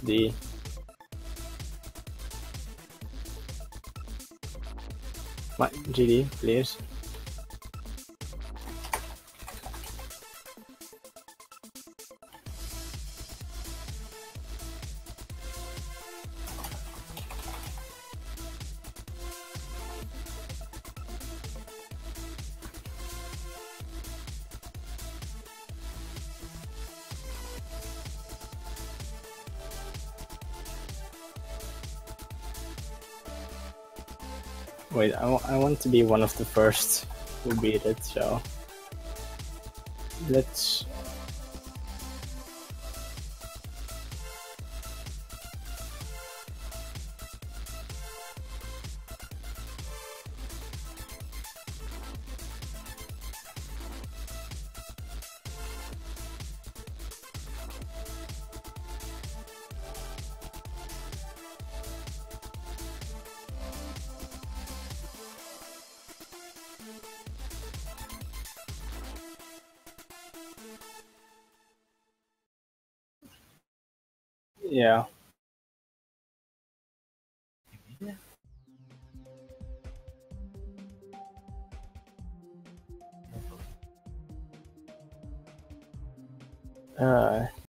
D. My GD, please. Wait, I, I want to be one of the first who beat it, so... Let's... Yeah. Uh,